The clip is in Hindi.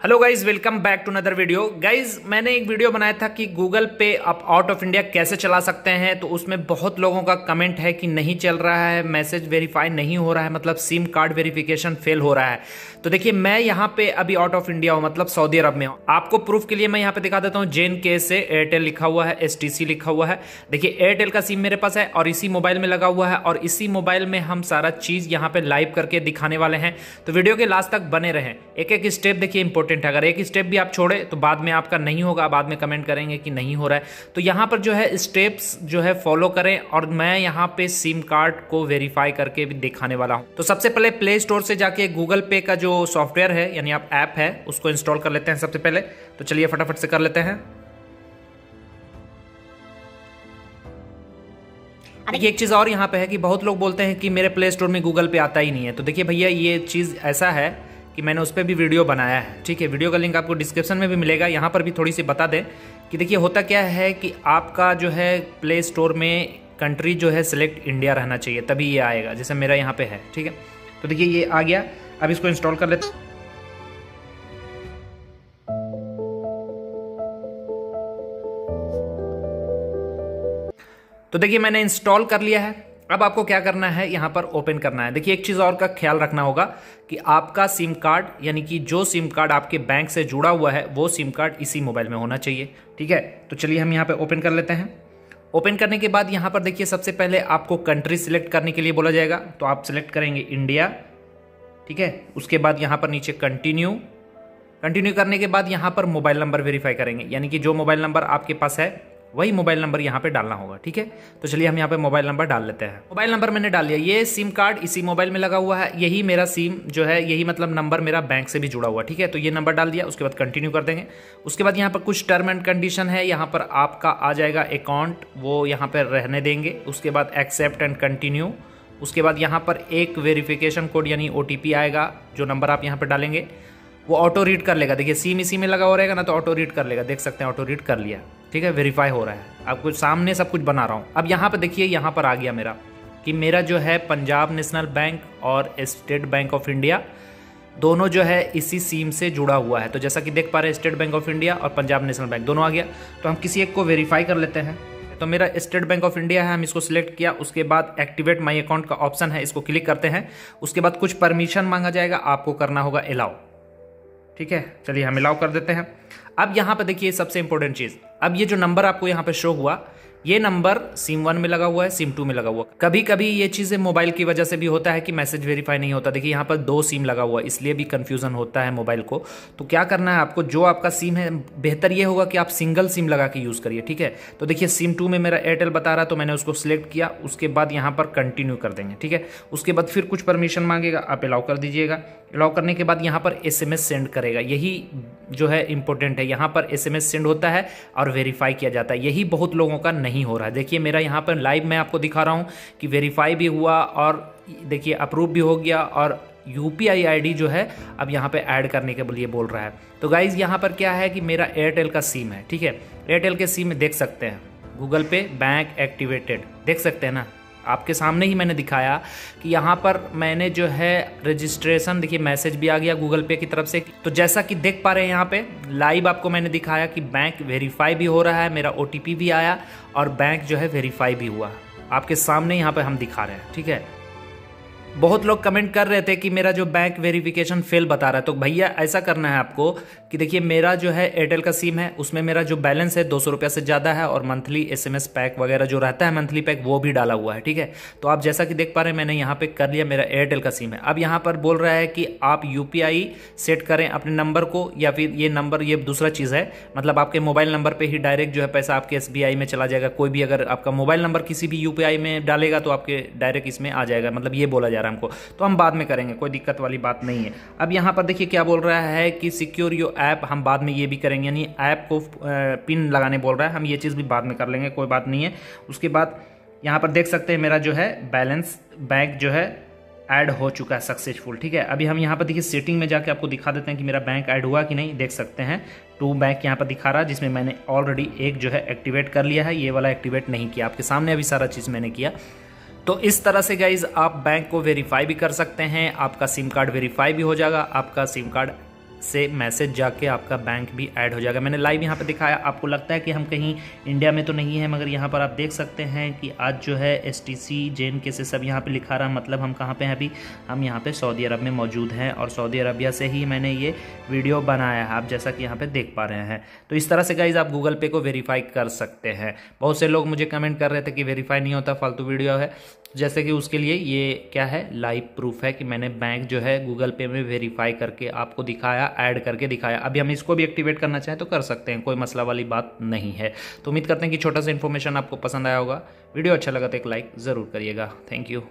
Hello guys welcome back to another video guys मैंने एक वीडियो बनाया था कि गूगल पे आप आउट ऑफ़ इंडिया कैसे चला सकते हैं? तो उसमें बहुत लोगों का कमेंट है कि नहीं चल रहा है मैसेज वेरीफाई नहीं हो रहा है मतलब सिम कार्ड वेरिफिकेशन फेल हो रहा है। तो देखिए, मैं यहाँ पे अभी आउट ऑफ़ इंडिया हूँ मतलब सऊदी अरब में हूँ। आपको प्रूफ के लिए मैं यहाँ पे दिखा देता हूँ। के से एयरटेल लिखा हुआ है एसटीसी लिखा हुआ है। देखिए एयरटेल का सिम मेरे पास है और इसी मोबाइल में लगा हुआ है और इसी मोबाइल में हम सारा चीज़ यहाँ पे लाइव करके दिखाने वाले हैं। तो वीडियो के लास्ट तक बने रहें। एक एक स्टेप देखिए इंपॉर्टेंट इंपॉर्टेंट है। अगर एक स्टेप भी आप छोड़े तो बाद में आपका नहीं होगा बाद में कमेंट करेंगे कि नहीं हो रहा है। तो यहाँ पर जो है स्टेप्स जो है फॉलो करें और मैं यहाँ पे सिम कार्ड को वेरीफाई करके भी दिखाने वाला हूँ। तो सबसे पहले प्ले स्टोर से जाके गूगल पे का जो सॉफ्टवेयर है यानी आप ऐप है उसको इंस्टॉल कर लेते हैं सबसे पहले। तो चलिए फटाफट से कर लेते हैं। देखिए एक चीज़ और यहाँ पे है कि बहुत लोग बोलते हैं कि मेरे प्ले स्टोर में गूगल पे आता ही नहीं है। तो देखिए भैया ये चीज़ ऐसा है कि मैंने उस पर भी वीडियो बनाया है। ठीक है, वीडियो का लिंक आपको डिस्क्रिप्शन में भी मिलेगा। यहाँ पर भी थोड़ी सी बता दें कि देखिए, होता क्या है कि आपका जो है प्ले स्टोर में कंट्री जो है सिलेक्ट इंडिया रहना चाहिए, तभी ये आएगा, जैसे मेरा यहाँ पे है। ठीक है? तो देखिए, ये आ गया। अब इसको इंस्टॉल कर लेते तो देखिए, मैंने इंस्टॉल कर लिया है। अब आपको क्या करना है? यहाँ पर ओपन करना है। देखिए, एक चीज़ और का ख्याल रखना होगा कि आपका सिम कार्ड यानी कि जो सिम कार्ड आपके बैंक से जुड़ा हुआ है, वो सिम कार्ड इसी मोबाइल में होना चाहिए। ठीक है? तो चलिए हम यहाँ पर ओपन कर लेते हैं। ओपन करने के बाद यहाँ पर देखिए, सबसे पहले आपको कंट्री सिलेक्ट करने के लिए बोला जाएगा। तो आप सिलेक्ट करेंगे इंडिया ठीक है? उसके बाद यहाँ पर नीचे कंटिन्यू कंटिन्यू करने के बाद यहाँ पर मोबाइल नंबर वेरीफाई करेंगे। यानी कि जो मोबाइल नंबर आपके पास है वही मोबाइल नंबर यहाँ पे डालना होगा, ठीक है? तो चलिए हम यहाँ पे मोबाइल नंबर डाल लेते हैं। मोबाइल नंबर मैंने डाल लिया। ये सिम कार्ड इसी मोबाइल में लगा हुआ है। यही मेरा सिम जो है, यही मतलब नंबर मेरा बैंक से भी जुड़ा हुआ, ठीक है? तो ये नंबर डाल दिया, उसके बाद कंटिन्यू कर देंगे। उसके बाद यहाँ पर कुछ टर्म एंड कंडीशन है। यहाँ पर आपका आ जाएगा अकाउंट वो यहाँ पर रहने देंगे। उसके बाद एक्सेप्ट एंड कंटिन्यू उसके बाद यहाँ पर एक वेरिफिकेशन कोड यानी ओ आएगा, जो नंबर आप यहाँ पर डालेंगे। वो ऑटो रीड कर लेगा। देखिए सीम इसी में लगा हो रहेगा ना तो ऑटो रीड कर लेगा। देख सकते हैं ऑटो रीड कर लिया। ठीक है वेरीफाई हो रहा है। आपको सामने सब कुछ बना रहा हूँ। अब यहाँ पर देखिए, यहाँ पर आ गया मेरा कि मेरा जो है पंजाब नेशनल बैंक और स्टेट बैंक ऑफ़ इंडिया दोनों जो है इसी सीम से जुड़ा हुआ है। तो जैसा कि देख पा रहे हैं, स्टेट बैंक ऑफ़ इंडिया और पंजाब नेशनल बैंक दोनों आ गया। तो हम किसी एक को वेरीफाई कर लेते हैं। तो मेरा स्टेट बैंक ऑफ़ इंडिया है, हम इसको सिलेक्ट किया। उसके बाद एक्टिवेट माई अकाउंट का ऑप्शन है, इसको क्लिक करते हैं। उसके बाद कुछ परमिशन मांगा जाएगा, आपको करना होगा अलाउ ठीक है? चलिए हम अलाउ कर देते हैं। अब यहाँ पर देखिए सबसे इंपॉर्टेंट चीज़। अब ये जो नंबर आपको यहाँ पे शो हुआ, ये नंबर सिम वन में लगा हुआ है सिम टू में लगा हुआ है। कभी कभी ये चीज़ें मोबाइल की वजह से भी होता है कि मैसेज वेरीफाई नहीं होता। देखिए, यहाँ पर दो सिम लगा हुआ है, इसलिए भी कंफ्यूजन होता है मोबाइल को। तो क्या करना है आपको, जो आपका सिम है, बेहतर ये होगा कि आप सिंगल सिम लगा के यूज़ करिए, ठीक है? तो देखिए सिम टू में मेरा एयरटेल बता रहा तो मैंने उसको सिलेक्ट किया। उसके बाद यहाँ पर कंटिन्यू कर देंगे, ठीक है? उसके बाद फिर कुछ परमिशन मांगेगा, आप अलाउ कर दीजिएगा। अलाउ करने के बाद यहाँ पर एसएमएस सेंड करेगा। यही जो है इंपॉर्टेंट है। यहाँ पर एसएमएस सेंड होता है और वेरीफाई किया जाता है। यही बहुत लोगों का नहीं हो रहा है। देखिए, मेरा यहाँ पर लाइव मैं आपको दिखा रहा हूँ कि वेरीफाई भी हुआ और देखिए अप्रूव भी हो गया और यू पी आई जो है अब यहाँ पे ऐड करने के लिए बोल रहा है। तो गाइज़ यहाँ पर क्या है कि मेरा एयरटेल का सिम है, ठीक है? एयरटेल के सिम देख सकते हैं। गूगल पे बैंक एक्टिवेटेड देख सकते हैं ना? आपके सामने ही मैंने दिखाया कि यहाँ पर मैंने जो है रजिस्ट्रेशन देखिए मैसेज भी आ गया गूगल पे की तरफ़ से। तो जैसा कि देख पा रहे हैं यहाँ पे लाइव आपको मैंने दिखाया कि बैंक वेरीफाई भी हो रहा है, मेरा ओटीपी भी आया और बैंक जो है वेरीफाई भी हुआ। आपके सामने यहाँ पर हम दिखा रहे हैं, ठीक है? बहुत लोग कमेंट कर रहे थे कि मेरा जो बैंक वेरिफिकेशन फेल बता रहा है। तो भैया, ऐसा करना है आपको कि देखिए, मेरा जो है एयरटेल का सिम है, उसमें मेरा जो बैलेंस है दो सौ रुपया से ज़्यादा है और मंथली एसएमएस पैक वगैरह जो रहता है मंथली पैक वो भी डाला हुआ है, ठीक है? तो आप जैसा कि देख पा रहे हैं, मैंने यहाँ पे कर लिया मेरा एयरटेल का सिम है। अब यहाँ पर बोल रहा है कि आप यूपीआई सेट करें अपने नंबर को या फिर ये नंबर ये दूसरा चीज़ है। मतलब आपके मोबाइल नंबर पर ही डायरेक्ट जो है पैसा आपके एसबीआई में चला जाएगा। कोई भी अगर आपका मोबाइल नंबर किसी भी यूपीआई में डालेगा तो आपके डायरेक्ट इसमें आ जाएगा। मतलब ये बोला जा रहा हमको। तो हम बाद में करेंगे, कोई दिक्कत वाली बात नहीं है। अब यहाँ पर देखिए क्या बोल रहा है कि सिक्योर यो ऐप हम बाद में ये भी करेंगे, यानी ऐप को पिन लगाने बोल रहा है। हम ये चीज़ भी बाद में कर लेंगे, कोई बात नहीं है। उसके बाद यहाँ पर देख सकते हैं मेरा जो है बैलेंस बैंक जो है ऐड हो चुका है सक्सेसफुल ठीक है? अभी हम यहाँ पर देखिए सेटिंग में जाके आपको दिखा देते हैं कि मेरा बैंक ऐड हुआ कि नहीं, देख सकते हैं। टू बैंक यहाँ पर दिखा रहा है, जिसमें मैंने ऑलरेडी एक जो है एक्टिवेट कर लिया है, ये वाला एक्टिवेट नहीं किया। आपके सामने अभी सारा चीज़ मैंने किया। तो इस तरह से गाइज़ आप बैंक को वेरीफाई भी कर सकते हैं, आपका सिम कार्ड वेरीफाई भी हो जाएगा, आपका सिम कार्ड से मैसेज जाके आपका बैंक भी ऐड हो जाएगा। मैंने लाइव यहाँ पे दिखाया। आपको लगता है कि हम कहीं इंडिया में तो नहीं है, मगर यहाँ पर आप देख सकते हैं कि आज जो है S T C J N के से सब यहाँ पे लिखा रहा। मतलब हम कहाँ पे हैं अभी? हम यहाँ पे सऊदी अरब में मौजूद हैं और सऊदी अरबिया से ही मैंने ये वीडियो बनाया है। आप जैसा कि यहाँ पर देख पा रहे हैं। तो इस तरह से गाइज़ आप गूगल पे को वेरीफाई कर सकते हैं। बहुत से लोग मुझे कमेंट कर रहे थे कि वेरीफाई नहीं होता, फालतू वीडियो है। जैसे कि उसके लिए ये क्या है? लाइव प्रूफ है कि मैंने बैंक जो है गूगल पे में वेरीफाई करके आपको दिखाया। ऐड करके दिखाया। अभी हम इसको भी एक्टिवेट करना चाहें तो कर सकते हैं, कोई मसला वाली बात नहीं है। तो उम्मीद करते हैं कि छोटा सा इन्फॉर्मेशन आपको पसंद आया होगा। वीडियो अच्छा लगा तो एक लाइक ज़रूर करिएगा। Thank you